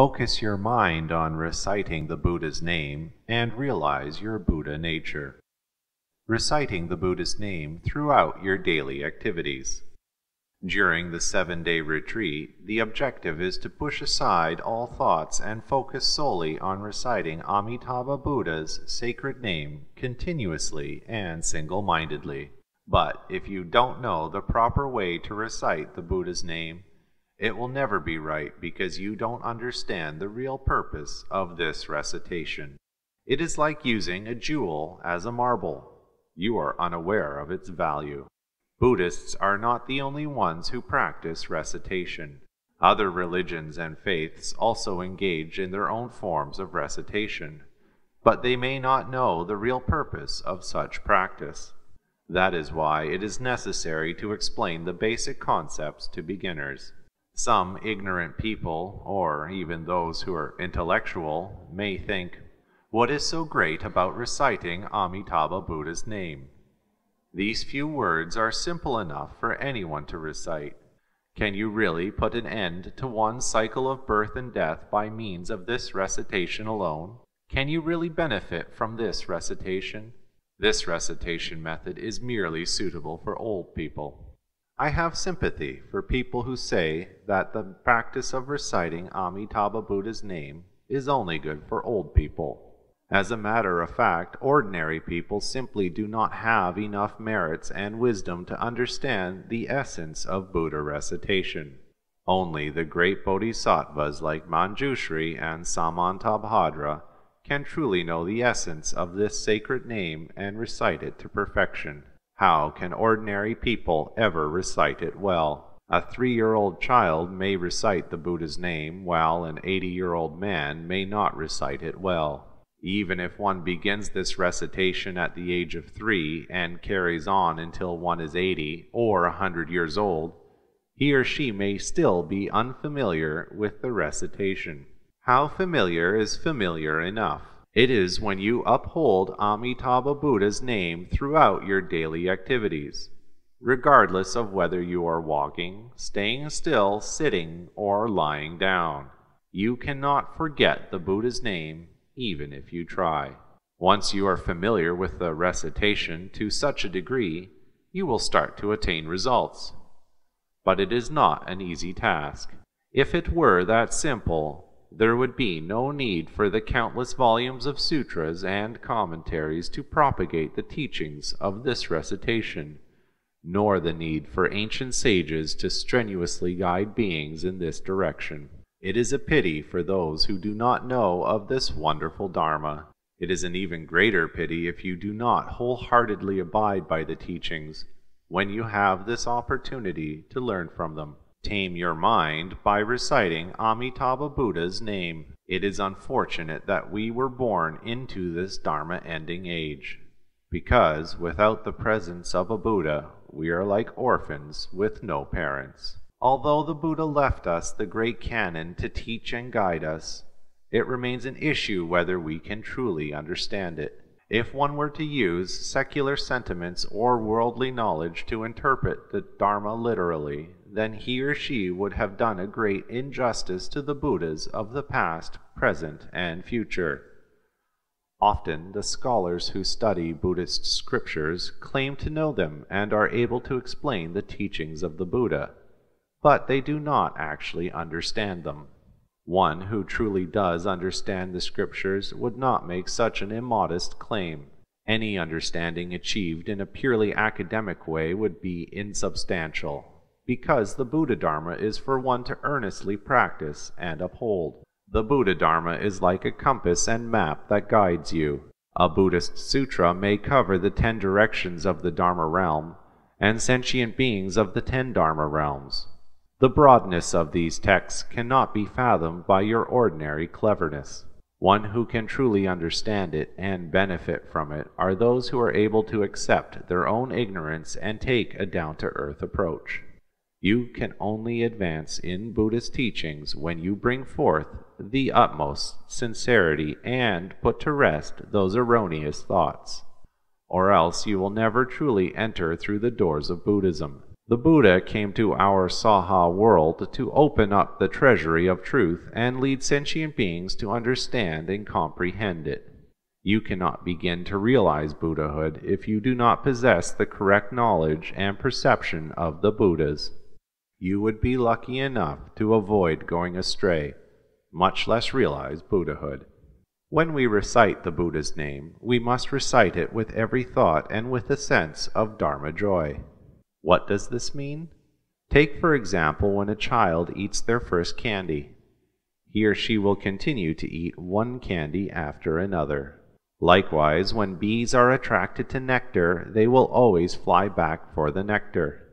Focus your mind on reciting the Buddha's name and realize your Buddha nature. Reciting the Buddha's name throughout your daily activities. During the seven day retreat, the objective is to push aside all thoughts and focus solely on reciting Amitabha Buddha's sacred name continuously and single mindedly. But if you don't know the proper way to recite the Buddha's name, it will never be right because you don't understand the real purpose of this recitation. It is like using a jewel as a marble. You are unaware of its value. Buddhists are not the only ones who practice recitation. Other religions and faiths also engage in their own forms of recitation, but they may not know the real purpose of such practice. That is why it is necessary to explain the basic concepts to beginners. Some ignorant people, or even those who are intellectual, may think, What is so great about reciting Amitabha Buddha's name? These few words are simple enough for anyone to recite. Can you really put an end to one cycle of birth and death by means of this recitation alone? Can you really benefit from this recitation? This recitation method is merely suitable for old people. I have sympathy for people who say that the practice of reciting Amitabha Buddha's name is only good for old people. As a matter of fact, ordinary people simply do not have enough merits and wisdom to understand the essence of Buddha recitation. Only the great bodhisattvas like Manjushri and Samantabhadra can truly know the essence of this sacred name and recite it to perfection. How can ordinary people ever recite it well? A three year old child may recite the Buddha's name, while an eighty year old man may not recite it well. Even if one begins this recitation at the age of three and carries on until one is 80 or a 100 years old, he or she may still be unfamiliar with the recitation. How familiar is familiar enough? It is when you uphold Amitabha Buddha's name throughout your daily activities, regardless of whether you are walking, staying still, sitting, or lying down. You cannot forget the Buddha's name even if you try. Once you are familiar with the recitation to such a degree, you will start to attain results. But it is not an easy task. If it were that simple, there would be no need for the countless volumes of sutras and commentaries to propagate the teachings of this recitation, nor the need for ancient sages to strenuously guide beings in this direction. It is a pity for those who do not know of this wonderful Dharma. It is an even greater pity if you do not wholeheartedly abide by the teachings when you have this opportunity to learn from them. Tame your mind by reciting Amitabha Buddha's name. It is unfortunate that we were born into this Dharma ending age, because without the presence of a Buddha, we are like orphans with no parents. Although the Buddha left us the great canon to teach and guide us, it remains an issue whether we can truly understand it. If one were to use secular sentiments or worldly knowledge to interpret the Dharma literally, then he or she would have done a great injustice to the Buddhas of the past, present, and future. Often the scholars who study Buddhist scriptures claim to know them and are able to explain the teachings of the Buddha but they do not actually understand them. One who truly does understand the Scriptures would not make such an immodest claim. Any understanding achieved in a purely academic way would be insubstantial, because the Buddha Dharma is for one to earnestly practice and uphold. The Buddha Dharma is like a compass and map that guides you. A Buddhist sutra may cover the ten directions of the Dharma realm and sentient beings of the ten Dharma realms. The broadness of these texts cannot be fathomed by your ordinary cleverness. One who can truly understand it and benefit from it are those who are able to accept their own ignorance and take a down to earth approach. You can only advance in Buddhist teachings when you bring forth the utmost sincerity and put to rest those erroneous thoughts, or else you will never truly enter through the doors of Buddhism. The Buddha came to our Saha world to open up the treasury of truth and lead sentient beings to understand and comprehend it. You cannot begin to realize Buddhahood if you do not possess the correct knowledge and perception of the Buddhas. You would be lucky enough to avoid going astray, much less realize Buddhahood. When we recite the Buddha's name, we must recite it with every thought and with a sense of Dharma joy. What does this mean? Take, for example, when a child eats their first candy. He or she will continue to eat one candy after another. Likewise, when bees are attracted to nectar, they will always fly back for the nectar,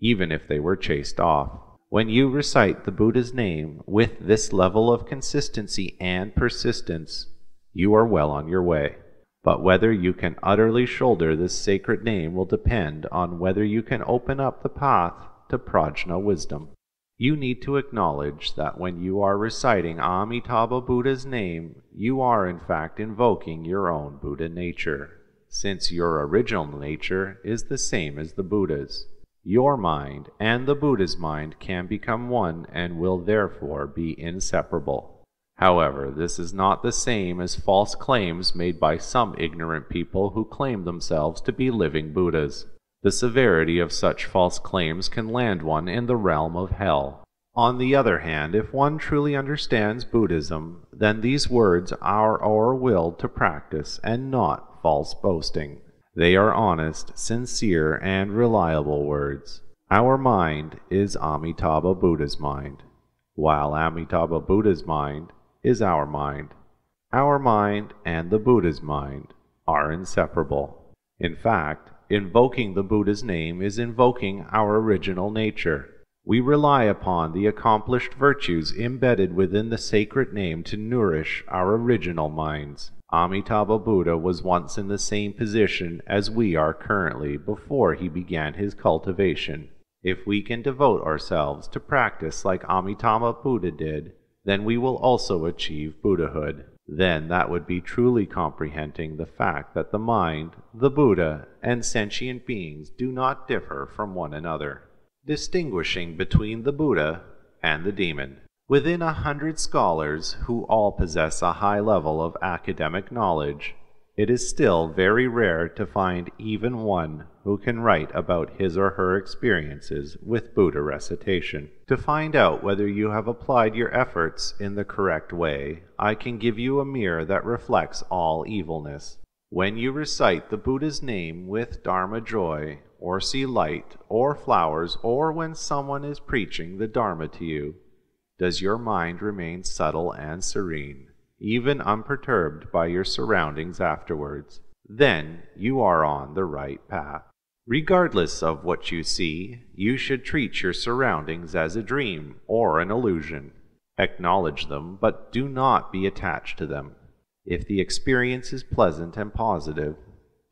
even if they were chased off. When you recite the Buddha's name with this level of consistency and persistence, you are well on your way. But whether you can utterly shoulder this sacred name will depend on whether you can open up the path to prajna wisdom. You need to acknowledge that when you are reciting Amitabha Buddha's name, you are in fact invoking your own Buddha nature, since your original nature is the same as the Buddha's. Your mind and the Buddha's mind can become one and will therefore be inseparable. However, this is not the same as false claims made by some ignorant people who claim themselves to be living Buddhas. The severity of such false claims can land one in the realm of hell. On the other hand, if one truly understands Buddhism, then these words are our will to practice and not false boasting. They are honest, sincere, and reliable words. Our mind is Amitabha Buddha's mind, while Amitabha Buddha's mind is our mind. Our mind and the Buddha's mind are inseparable. In fact, Invoking the Buddha's name is invoking our original nature. We rely upon the accomplished virtues embedded within the sacred name to nourish our original minds. Amitabha Buddha was once in the same position as we are currently before he began his cultivation. If we can devote ourselves to practice like Amitabha Buddha did, then we will also achieve Buddhahood then that would be truly comprehending the fact that the mind, the Buddha, and sentient beings do not differ from one another. Distinguishing between the Buddha and the demon. Within a hundred scholars who all possess a high level of academic knowledge, it is still very rare to find even one who can write about his or her experiences with Buddha recitation. To find out whether you have applied your efforts in the correct way, I can give you a mirror that reflects all evilness. When you recite the Buddha's name with Dharma joy, or see light, or flowers, or when someone is preaching the Dharma to you, does your mind remain subtle and serene? even unperturbed by your surroundings afterwards, then you are on the right path. Regardless of what you see, you should treat your surroundings as a dream or an illusion. Acknowledge them, but do not be attached to them. If the experience is pleasant and positive,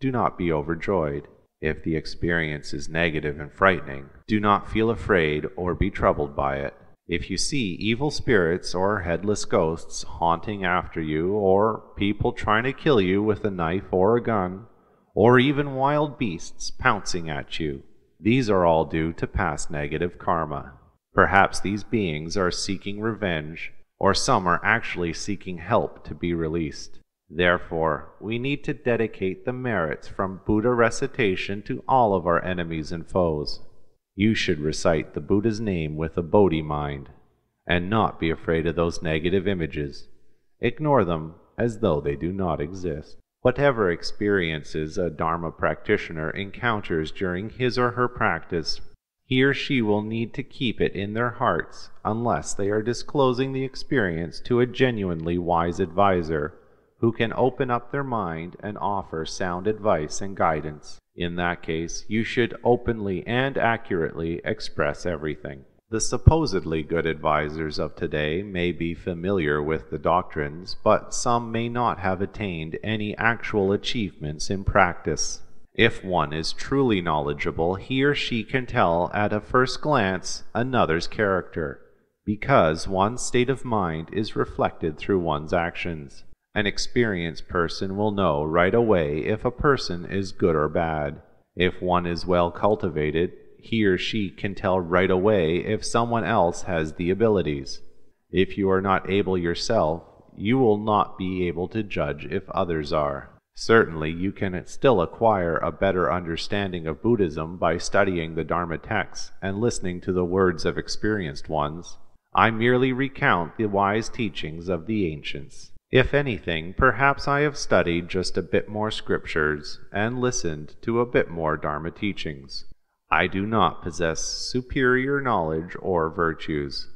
do not be overjoyed. If the experience is negative and frightening, do not feel afraid or be troubled by it. If you see evil spirits or headless ghosts haunting after you, or people trying to kill you with a knife or a gun, or even wild beasts pouncing at you, these are all due to past negative karma. Perhaps these beings are seeking revenge, or some are actually seeking help to be released. Therefore, we need to dedicate the merits from Buddha recitation to all of our enemies and foes. You should recite the Buddha's name with a Bodhi mind, and not be afraid of those negative images. Ignore them as though they do not exist. Whatever experiences a Dharma practitioner encounters during his or her practice, he or she will need to keep it in their hearts unless they are disclosing the experience to a genuinely wise adviser who can open up their mind and offer sound advice and guidance. In that case, you should openly and accurately express everything. The supposedly good advisers of today may be familiar with the doctrines, but some may not have attained any actual achievements in practice. If one is truly knowledgeable, he or she can tell at a first glance another's character, because one's state of mind is reflected through one's actions. An experienced person will know right away if a person is good or bad. If one is well cultivated, he or she can tell right away if someone else has the abilities. If you are not able yourself, you will not be able to judge if others are. Certainly, you can still acquire a better understanding of Buddhism by studying the Dharma texts and listening to the words of experienced ones. I merely recount the wise teachings of the ancients. If anything, perhaps I have studied just a bit more scriptures and listened to a bit more Dharma teachings. I do not possess superior knowledge or virtues.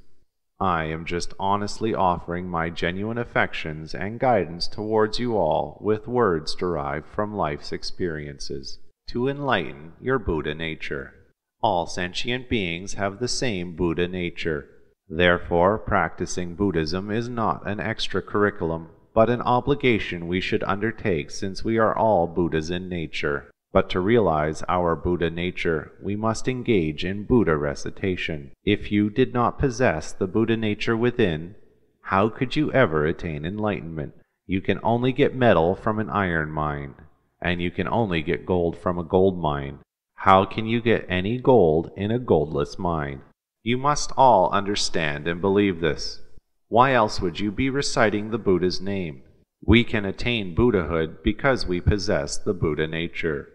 I am just honestly offering my genuine affections and guidance towards you all with words derived from life's experiences to enlighten your Buddha nature. All sentient beings have the same Buddha nature. Therefore, practicing Buddhism is not an extra curriculum, but an obligation we should undertake since we are all Buddhas in nature. But to realize our Buddha nature, we must engage in Buddha recitation. If you did not possess the Buddha nature within, how could you ever attain enlightenment? You can only get metal from an iron mine, and you can only get gold from a gold mine. How can you get any gold in a goldless mine? You must all understand and believe this. Why else would you be reciting the Buddha's name? We can attain Buddhahood because we possess the Buddha nature.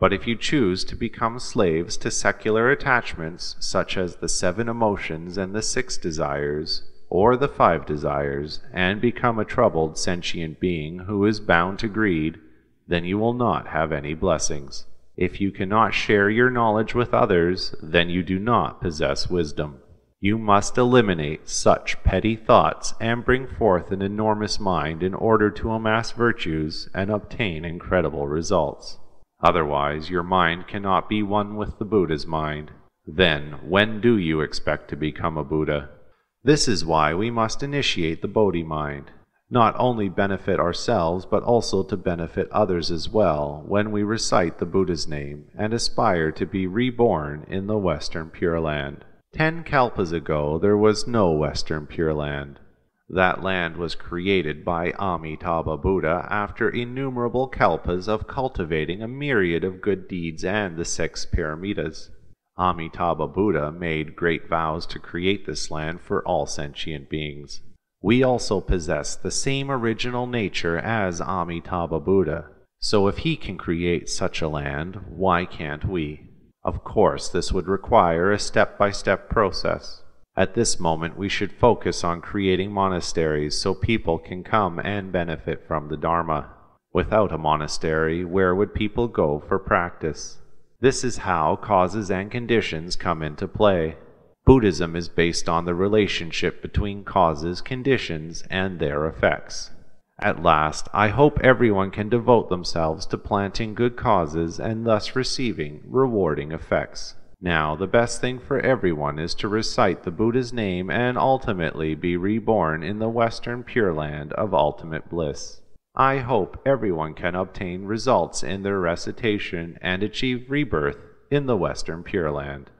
But if you choose to become slaves to secular attachments, such as the seven emotions and the six desires, or the five desires, and become a troubled sentient being who is bound to greed, then you will not have any blessings. If you cannot share your knowledge with others, then you do not possess wisdom. You must eliminate such petty thoughts and bring forth an enormous mind in order to amass virtues and obtain incredible results. Otherwise, your mind cannot be one with the Buddha's mind. Then, when do you expect to become a Buddha? This is why we must initiate the Bodhi mind, not only benefit ourselves, but also to benefit others as well when we recite the Buddha's name and aspire to be reborn in the Western Pure Land. Ten kalpas ago, there was no Western Pure Land. That land was created by Amitabha Buddha after innumerable kalpas of cultivating a myriad of good deeds and the six paramitas. Amitabha Buddha made great vows to create this land for all sentient beings. We also possess the same original nature as Amitabha Buddha. So if he can create such a land, why can't we? Of course, this would require a step by step process. At this moment, we should focus on creating monasteries so people can come and benefit from the Dharma. Without a monastery, where would people go for practice? This is how causes and conditions come into play. Buddhism is based on the relationship between causes, conditions, and their effects. At last, I hope everyone can devote themselves to planting good causes and thus receiving rewarding effects. Now, the best thing for everyone is to recite the Buddha's name and ultimately be reborn in the Western Pure Land of ultimate bliss. I hope everyone can obtain results in their recitation and achieve rebirth in the Western Pure Land.